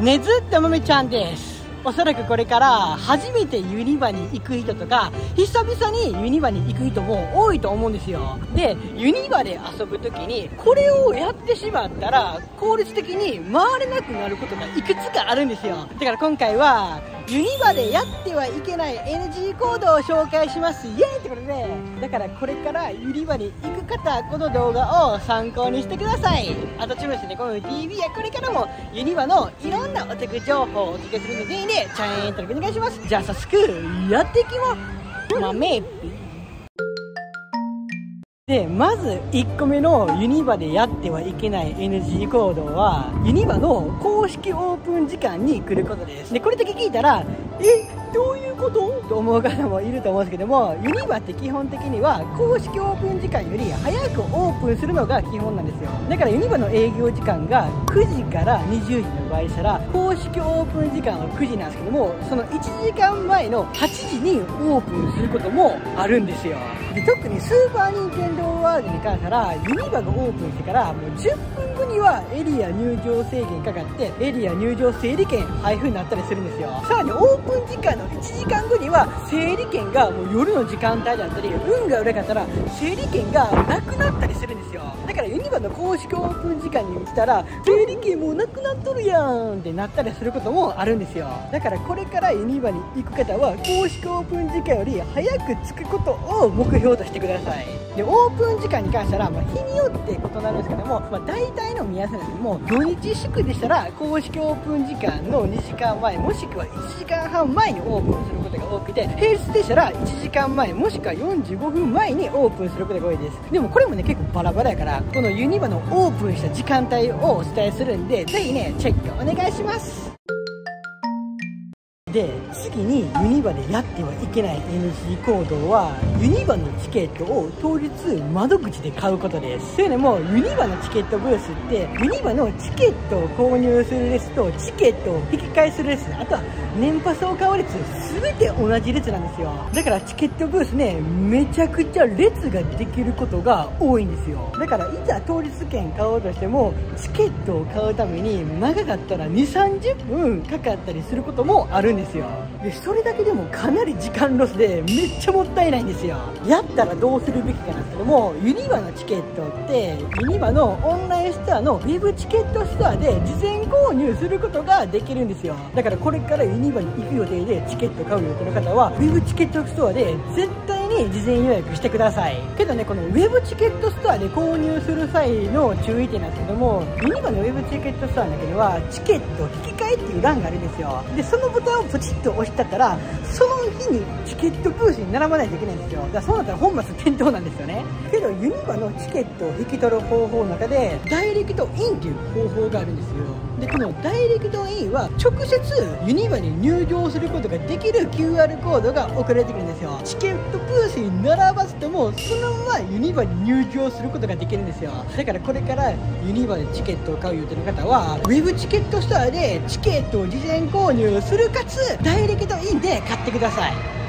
ねずっと豆ちゃんです。おそらくこれから初めてユニバに行く人とか久々にユニバに行く人も多いと思うんですよ。でユニバで遊ぶ時にこれをやってしまったら効率的に回れなくなることがいくつかあるんですよ。だから今回はユニバでやってはいけない NG 行動を紹介します。イエーイってことでだからこれからユニバに行く方この動画を参考にしてください。あとちろんですねこの TV やこれからもユニバのいろんなお得情報をお届けするのでぜひね。チャンネル登録お願いします。じゃあ早速やっていきます豆でまず1個目のユニバでやってはいけない NG 行動はユニバの公式オープン時間に来ることです。でこれだけ聞いたらえどういうこと？と思う方もいると思うんですけどもユニバって基本的には公式オープン時間より早くオープンするのが基本なんですよ。だからユニバの営業時間が9時から20時の場合したら公式オープン時間は9時なんですけどもその1時間前の8時にオープンすることもあるんですよ。で特にスーパー・ニンテンドー・ワールドに関したらユニバがオープンしてからもう10分後にはエリア入場制限かかってエリア入場整理券配布になったりするんですよ。さらにオープン時間の1時間後には整理券がもう夜の時間帯だったり運が悪かったら整理券がなくなったりするんですよ。だからユニバの公式オープン時間に来たら整理券もうなくなっとるやんってなったりすることもあるんですよ。だからこれからユニバに行く方は公式オープン時間より早く着くことを目標としてください。でオープン時間に関しては、まあ、日によって異なるんですけども、まあ、大体の目安なんです。けども土日祝でしたら公式オープン時間の2時間前もしくは1時間半前にオオープンすることが多くて平日でしたら1時間前もしくは45分前にオープンすることが多いです。でもこれもね結構バラバラやからこのユニバのオープンした時間帯をお伝えするんでぜひねチェックお願いします。で次にユニバでやってはいけない NG 行動はユニバのチケットを当日窓口で買うことです。というのもユニバのチケットブースってユニバのチケットを購入する列とチケットを引き換えする列あとは年パスを買う列全て同じ列なんですよ。だからチケットブースねめちゃくちゃ列ができることが多いんですよ。だからいざ当日券買おうとしてもチケットを買うために長かったら2 3 0分かかったりすることもあるんですですよ。でそれだけでもかなり時間ロスでめっちゃもったいないんですよ。やったらどうするべきかなんですけどもユニバのチケットってユニバのオンラインストアのウェブチケットストアで事前購入することができるんですよ。だからこれからユニバに行く予定でチケット買う予定の方はウェブチケットストアで絶対に事前予約してください。けどねこのウェブチケットストアで購入する際の注意点なんですけどもユニバのウェブチケットストアだけではチケット引き取りっていう欄があるんですよ。でそのボタンをポチッと押したったらその日にチケットブースに並ばないといけないんですよ。だからそうなったら本末転倒なんですよね。けどユニバのチケットを引き取る方法の中でダイレクトインっていう方法があるんですよ。でこのダイレクトインは直接ユニバに入場することができる QR コードが送られてくるんですよ。チケットブースに並ばんでもそのままユニバに入場することができるんですよ。だからこれからユニバでチケットを買う予定の方はウェブチケットストアでチケットを事前購入するかつダイレクトインで買ってください。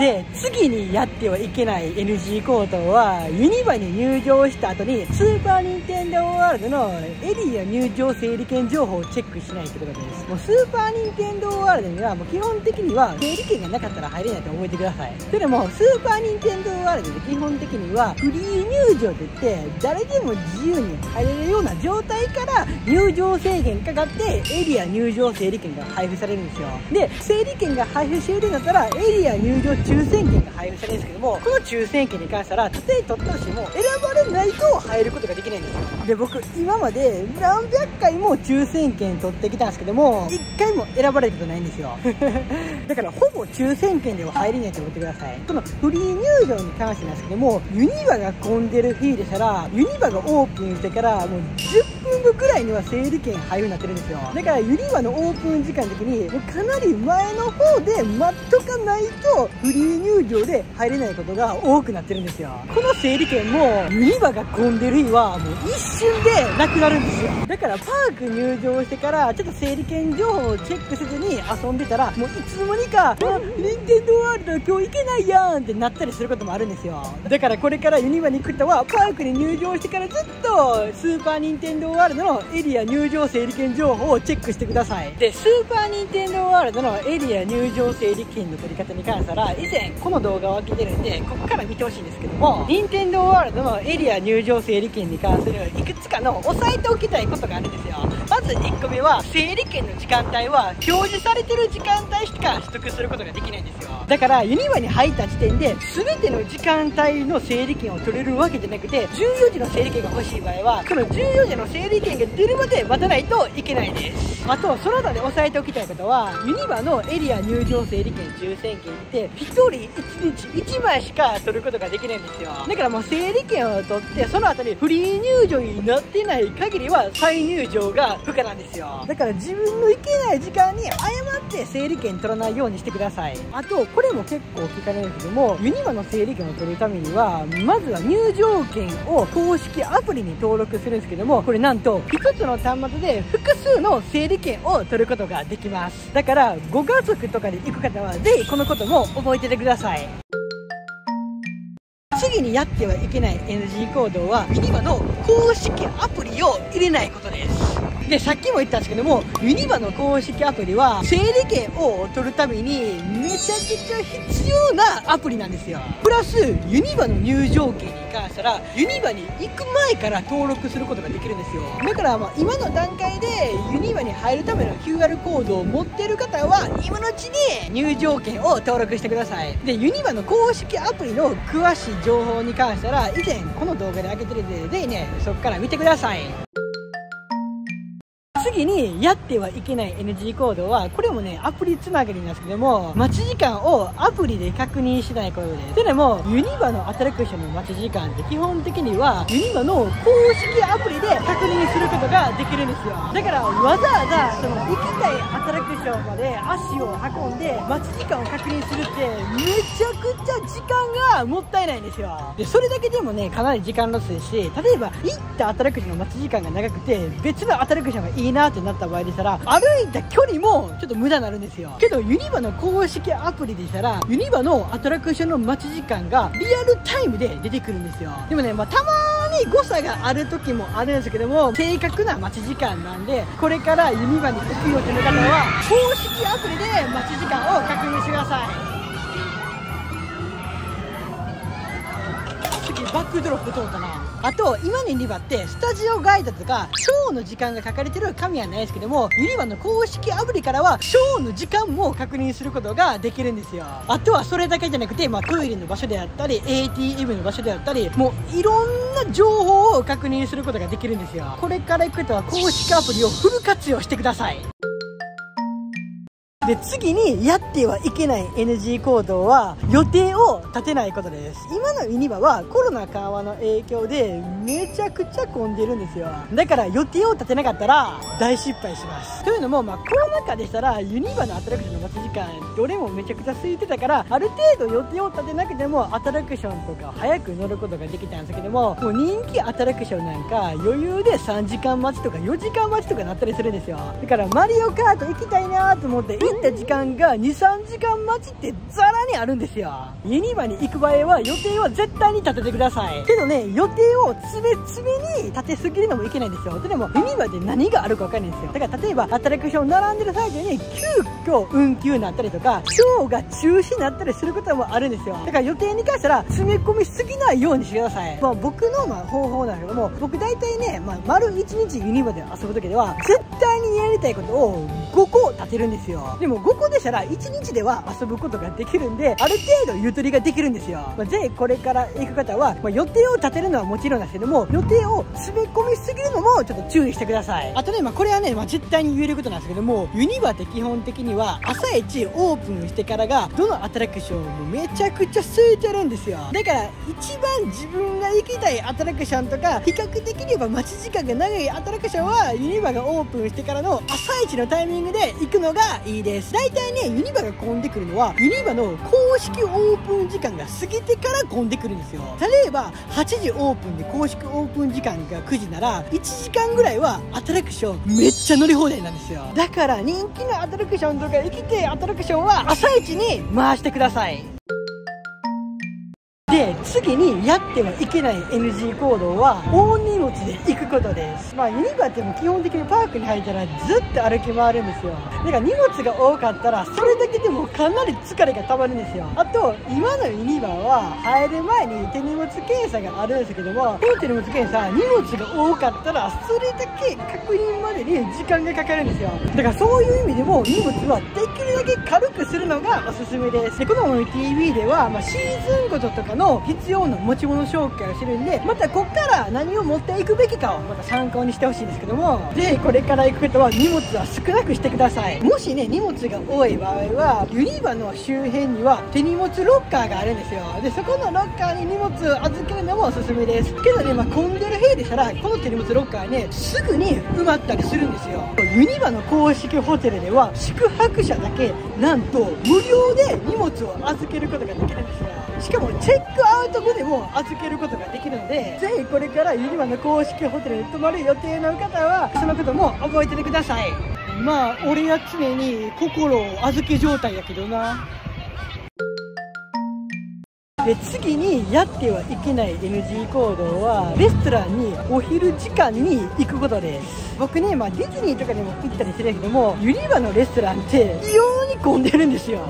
で次にやってはいけない NG 行動はユニバに入場した後にスーパー・ニンテンドー・ワールドのエリア入場整理券情報をチェックしないってことです。もうスーパー・ニンテンドー・ワールドにはもう基本的には整理券がなかったら入れないと覚えてください。それもスーパー・ニンテンドー・ワールドで基本的にはフリー入場といって誰でも自由に入れるような状態から入場制限かかってエリア入場整理券が配布されるんですよ。で整理券が配布終了だったらエリア入場抽選券が配布されるんですけどもこの抽選券に関してはたとえ取ったとしても選ばれないと入ることができないんですよ。で僕今まで何百回も抽選券取ってきたんですけども1回も選ばれたことないんですよ。だからほぼ抽選券では入れないと思ってください。このフリー入場に関してなんですけどもユニバが混んでる日でしたらユニバがオープンしてからもう10分後くらいには整理券配布になってるんですよ。だからユニバのオープン時間の時にもうかなり前の方で待っとかないとフリリー入場で入れないことが多くなってるんですよ。この整理券もユニバが混んでる日はもう一瞬でなくなるんですよ。だからパーク入場してからちょっと整理券情報をチェックせずに遊んでたらもういつの間にか「任天堂ワールド今日行けないやん」ってなったりすることもあるんですよ。だからこれからユニバに行く人はパークに入場してからずっとスーパー・ニンテンドーワールドのエリア入場整理券情報をチェックしてください。でスーパー・ニンテンドーワールドのエリア入場整理券の取り方に関しては前この動画を開けてるんでここから見てほしいんですけども任天堂ワールドのエリア入場整理券に関するいくつかの押さえておきたいことがあるんですよまず1個目は整理券の時間帯は表示されてる時間帯しか取得することができないんですよ。だからユニバに入った時点で全ての時間帯の整理券を取れるわけじゃなくて14時の整理券が欲しい場合はこの14時の整理券が出るまで待たないといけないです。あとその他で押さえておきたいことはユニバのエリア入場整理券抽選券って1人1日1枚しか取ることができないんですよ。だからもう整理券を取ってその後にフリー入場になってない限りは再入場が不可なんですよ。だから自分の行けない時間に誤って整理券取らないようにしてください。あとこれも結構聞かれるんですけどもユニバの整理券を取るためにはまずは入場券を公式アプリに登録するんですけどもこれなんと1つの端末で複数の整理券を取ることができます。だからご家族とかで行く方はぜひこのことも覚えててください。次にやってはいけない NG 行動はユニバの公式アプリを入れないことです。でさっきも言ったんですけどもユニバの公式アプリは整理券を取るためにめちゃくちゃ必要なアプリなんですよ。プラスユニバの入場券に関したらユニバに行く前から登録することができるんですよ。だからまあ今の段階でユニバに入るための QR コードを持ってる方は今のうちに入場券を登録してください。でユニバの公式アプリの詳しい情報に関したら以前この動画で上げてるんでぜひねそこから見てください。次にやってはいけない NG 行動はこれもねアプリつながりなんですけども待ち時間をアプリで確認しないことで。すでもユニバのアトラクションの待ち時間って基本的にはユニバの公式アプリで確認することができるんですよ。だからわざわざその行きたいアトラクションまで足を運んで待ち時間を確認するってめちゃくちゃ時間がもったいないんですよ。でそれだけでもねかなり時間ロスですし例えば行ったアトラクションの待ち時間が長くて別のアトラクションがいいなってなった場合でしたら歩いた距離もちょっと無駄になるんですよ。けどユニバの公式アプリでしたらユニバのアトラクションの待ち時間がリアルタイムで出てくるんですよ。でもね、まあ、たまい誤差がある時もあるんですけども正確な待ち時間なんでこれから弓場に行く予定の方は公式アプリで待ち時間を確認してください。バックドロップ通ったな。あと今のユニバってスタジオガイドとかショーの時間が書かれてる紙はないですけどもユニバの公式アプリからはショーの時間も確認することができるんですよ。あとはそれだけじゃなくて、まあ、トイレの場所であったり ATM の場所であったりもういろんな情報を確認することができるんですよ。これから行く人は公式アプリをフル活用してください。で次にやってはいけない NG 行動は予定を立てないことです。今のユニバはコロナ緩和の影響でめちゃくちゃ混んでるんですよ。だから予定を立てなかったら大失敗します。というのも、まあ、コロナ禍でしたらユニバのアトラクションの待ち時間どれもめちゃくちゃ空いてたからある程度予定を立てなくてもアトラクションとか早く乗ることができたんですけどももう人気アトラクションなんか余裕で3時間待ちとか4時間待ちとかなったりするんですよ。だからマリオカート行きたいなと思って行った時間が23時間待ちってザラにあるんですよ。ユニバに行く場合は予定は絶対に立ててください。けどね予定を詰め詰めに立てすぎるのもいけないんですよ。でもユニバで何があるか分かんないんですよ。だから例えばアトラクション並んでる最中に急遽運休になったりとかショーが中止になったりすることもあるんですよ。だから予定に関したら詰め込みすぎないようにしてください、まあ、僕のまあ方法なんだけども僕大体ね、まあ、丸1日ユニバで遊ぶ時では絶対にやりたいことを5個立てるんですよ。でも5個でしたら1日では遊ぶことができるんである程度ゆとりができるんですよ、まあ、ぜひこれから行く方は、まあ、予定を立てるのはもちろんですけども予定を詰め込みすぎるのもちょっと注意してください。あとね、まあ、これはね、まあ、絶対に言えることなんですけどもユニバって基本的には朝一オープンしてからがどのアトラクションもめちゃくちゃ空いてるんですよ。だから一番自分が行きたいアトラクションとか比較的に言えば待ち時間が長いアトラクションはユニバがオープンしてからの朝一のタイミングングで行くのがいいです。大体ねユニバが混んでくるのはユニバの公式オープン時間が過ぎてから混んでくるんですよ。例えば8時オープンで公式オープン時間が9時なら1時間ぐらいはアトラクションめっちゃ乗り放題なんですよ。だから人気のアトラクションとか生きてアトラクションは朝一に回してください。次にやってはいけない NG 行動は大荷物で行くことです。まあユニバっても基本的にパークに入ったらずっと歩き回るんですよ。だから荷物が多かったらそれだけでもかなり疲れがたまるんですよ。あと今のユニバは入る前に手荷物検査があるんですけどもこの手荷物検査荷物が多かったらそれだけ確認までに時間がかかるんですよ。だからそういう意味でも荷物はできるだけ軽くするのがおすすめです。でこの TV では、まあ、シーズンごととかの必要な持ち物紹介をしてるんでまたこっから何を持っていくべきかをまた参考にしてほしいんですけどもぜひこれから行く方は荷物は少なくしてください。もしね荷物が多い場合はユニバの周辺には手荷物ロッカーがあるんですよ。でそこのロッカーに荷物を預けるのもおすすめです。けどね、まあ、混んでる部屋でしたらこの手荷物ロッカーねすぐに埋まったりするんですよ。ユニバの公式ホテルでは宿泊者だけなんと無料で荷物も預けることができるのでぜひこれからユニバの公式ホテルに泊まる予定の方はそのことも覚えててください。まあ俺は常に心を預け状態やけどな。で次にやってはいけない NG 行動はレストランにお昼時間に行くことです。僕ね、まあ、ディズニーとかにも行ったりするけどもユニバのレストランって異様に混んでるんですよ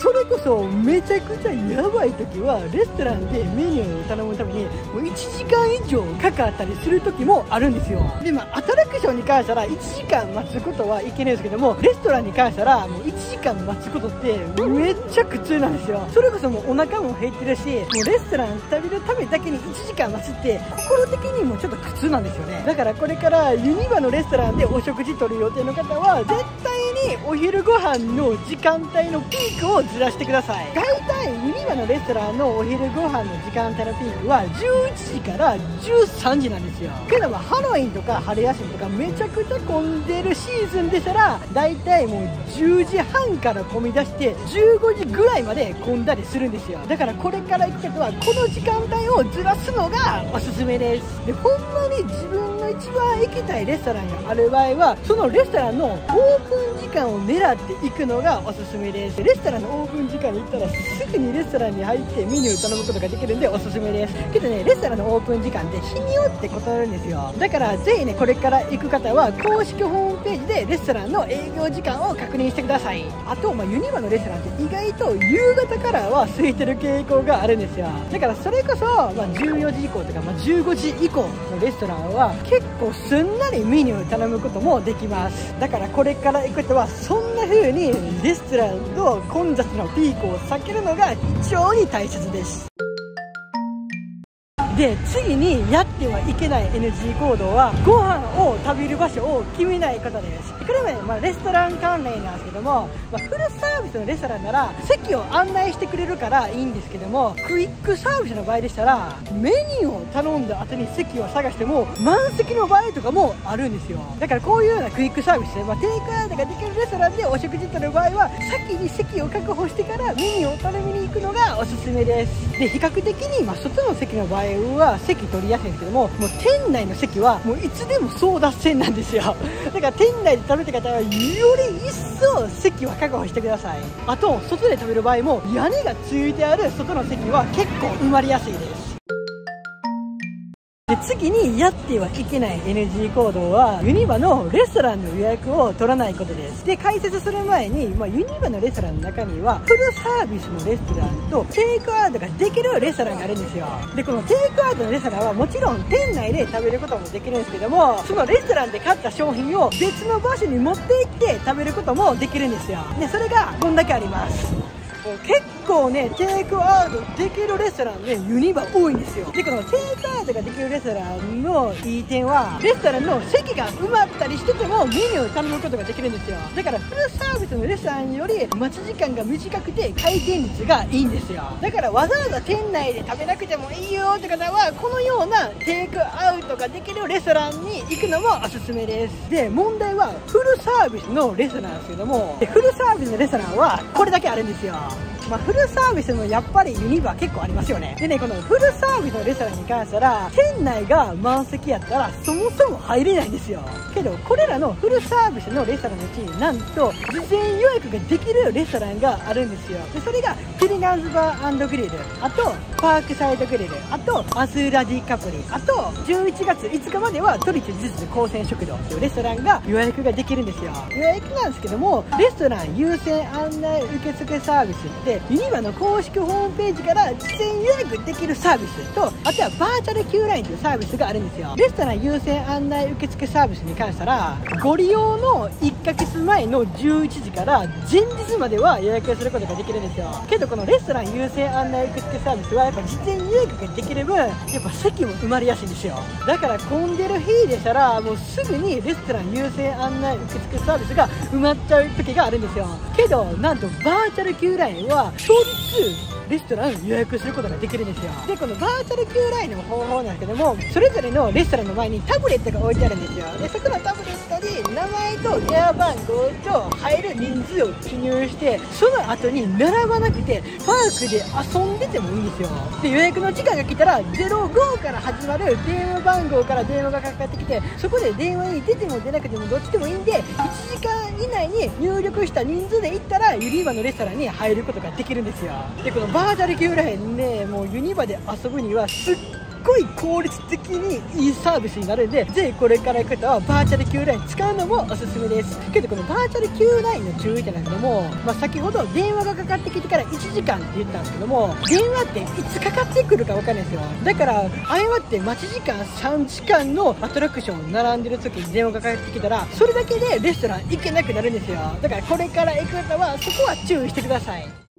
それこそめちゃくちゃやばい時はレストランでメニューを頼むためにもう1時間以上かかったりする時もあるんですよ。でまあアトラクションに関したら1時間待つことはいけないですけどもレストランに関したらもう1時間待つことってめっちゃ苦痛なんですよ。それこそもうお腹も減ってるしもうレストラン食べるためだけに1時間待つって心的にもちょっと苦痛なんですよね。だからこれからユニバのレストランでお食事取る予定の方は絶対にお昼ご飯の時間帯のピークをずらしてください。大体ユニバのレストランのお昼ご飯の時間帯のピークは11時から13時なんですよ。けどもハロウィンとか春休みとかめちゃくちゃ混んでるシーズンでしたら大体もう10時半から混み出して15時ぐらいまで混んだりするんですよ。だからこれから行く方はこの時間帯をずらすのがおすすめです。でほんまに自分一番行きたいレストランがある場合はそのレストランのオープン時間を狙って行くのがおすすめですレストランのオープン時間に行ったらすぐにレストランに入ってメニュー頼むことができるんでおすすめですけどねレストランのオープン時間って日によって異なるんですよ。だからぜひねこれから行く方は公式ホームページでレストランの営業時間を確認してください。あと、まあ、ユニバのレストランって意外と夕方からは空いてる傾向があるんですよ。だからそれこそ、まあ、14時以降とか、まあ、15時以降のレストランは結こうすんなりメニュー頼むこともできます。だからこれから行く人はそんな風にレストランと混雑のピークを避けるのが非常に大切です。で次にやってはいけない NG 行動はご飯を食べる場所を決めないことです。これはね、まあ、レストラン関連なんですけども、まあ、フルサービスのレストランなら席を案内してくれるからいいんですけどもクイックサービスの場合でしたらメニューを頼んだ後に席を探しても満席の場合とかもあるんですよ。だからこういうようなクイックサービスで、まあ、テイクアウトができるレストランでお食事とる場合は先に席を確保してからメニューを頼みに行くのがおすすめです。で比較的に、まあ、外の席の場合は席取りやすいんですけどももう店内の席はもういつでも争奪戦なんですよ。だから店内で食べる方はより一層席は確保してください。あと外で食べる場合も屋根がついてある外の席は結構埋まりやすいです。で次にやってはいけない NG 行動はユニバのレストランの予約を取らないことです。で解説する前に、まあ、ユニバのレストランの中にはフルサービスのレストランとテイクアウトができるレストランがあるんですよ。でこのテイクアウトのレストランはもちろん店内で食べることもできるんですけどもそのレストランで買った商品を別の場所に持って行って食べることもできるんですよ。でそれがこんだけあります。結構ねテイクアウトできるレストランねユニバ多いんですよ。でこのテイクアウトができるレストランのいい点はレストランの席が埋まったりしててもメニューを頼むことができるんですよ。だからフルサービスのレストランより待ち時間が短くて回転率がいいんですよ。だからわざわざ店内で食べなくてもいいよって方はこのようなテイクアウトができるレストランに行くのもおすすめです。で問題はフルサービスのレストランですけどもフルサービスのレストランはこれだけあるんですよ。まあ、フルサービスもやっぱりユニバ結構ありますよね。でねこのフルサービスのレストランに関したら店内が満席やったらそもそも入れないんですよ。けどこれらのフルサービスのレストランのうちなんと事前予約ができるレストランがあるんですよ。でそれがキリナンズバーグリルあとパークサイドグリルあとアスーラディカプリあと11月5日までは都立実高専食堂というレストランが予約ができるんですよ。予約なんですけどもレストラン優先案内受付サービスって。ユニバの公式ホームページから事前予約できるサービスとあとはバーチャル Q ラインというサービスがあるんですよ。レストラン優先案内受付サービスに関したらご利用の1 1ヶ月前の11時から前日までは予約することができるんですよ。けどこのレストラン優先案内受付サービスはやっぱ事前予約ができる分やっぱ席も埋まりやすいんですよ。だから混んでる日でしたらもうすぐにレストラン優先案内受付サービスが埋まっちゃう時があるんですよ。けどなんとバーチャル Q ラインは当日レストラン予約することができるんですよ。でこのバーチャル Q ラインの方法なんですけどもそれぞれのレストランの前にタブレットが置いてあるんですよ。でそこのタブレットに名前と電話番号と入る人数を記入してその後に並ばなくてパークで遊んでてもいいんですよ。で予約の時間が来たら05から始まる電話番号から電話がかかってきてそこで電話に出ても出なくてもどっちでもいいんで1時間以内に入力した人数で行ったらユニバのレストランに入ることができるんですよ。でこのババーチャル級らへんねもうユニバで遊ぶにはすっごい効率的にいいサービスになるんでぜひこれから行く方はバーチャル Q ライン使うのもおすすめです。けどこのバーチャル Q ラインの注意点なんだけども、まあ、先ほど電話がかかってきてから1時間って言ったんですけども電話っていつかかってくるか分かんないですよ。だから誤って待ち時間3時間のアトラクション並んでる時に電話がかかってきたらそれだけでレストラン行けなくなるんですよ。だからこれから行く方はそこは注意してください。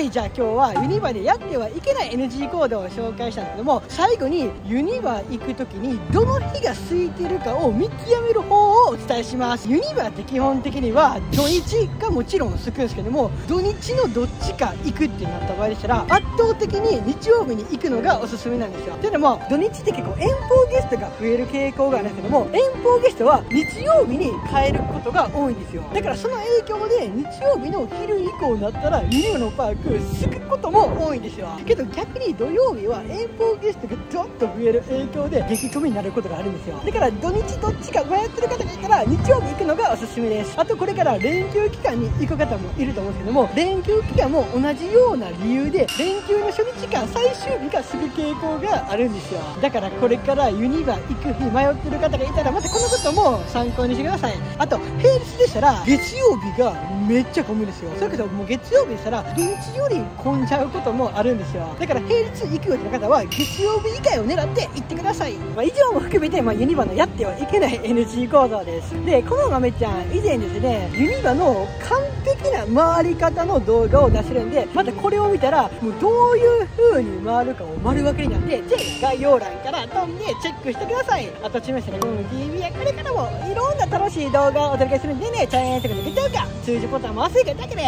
はいじゃあ今日はユニバでやってはいけない NG コードを紹介したんですけども最後にユニバ行く時にどの日が空いてるかを見極める方をお伝えします。ユニバって基本的には土日がもちろんすくんですけども土日のどっちか行くってなった場合でしたら圧倒的に日曜日に行くのがおすすめなんですよ。というのも土日って結構遠方ゲストが増える傾向があるんですけども遠方ゲストは日曜日に帰ることが多いんですよ。だからその影響で日曜日の昼以降になったらユニバのパークくすくことも多いんですよ。けど逆に土曜日は遠方ゲストがどんと増える影響で激込みになることがあるんですよ。だから土日どっちか迷ってる方がいたら日曜日行くのがおすすめです。あとこれから連休期間に行く方もいると思うんですけども連休期間も同じような理由で連休の初日間最終日がすぐ傾向があるんですよ。だからこれからユニバ行く日迷ってる方がいたらまたこのことも参考にしてください。あと平日でしたら月曜日がめっちゃ混むんですよ。それこそもう月曜日でしたら土日より混んじゃうこともあるんですよ。だから平日行くよって方は月曜日以外を狙って行ってください、まあ、以上も含めて、まあ、ユニバのやってはいけない NG 行動です。でこの豆ちゃん以前ですねユニバの完璧な回り方の動画を出してるんでまたこれを見たらもうどういう風に回るかを丸分けになってぜひ概要欄から飛んでチェックしてください。あとちましてねこの TV はこれからもいろんな楽しい動画をお届けするんでねチャンネル登録グッドボタン通知ボタンも忘れてだけで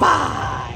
バー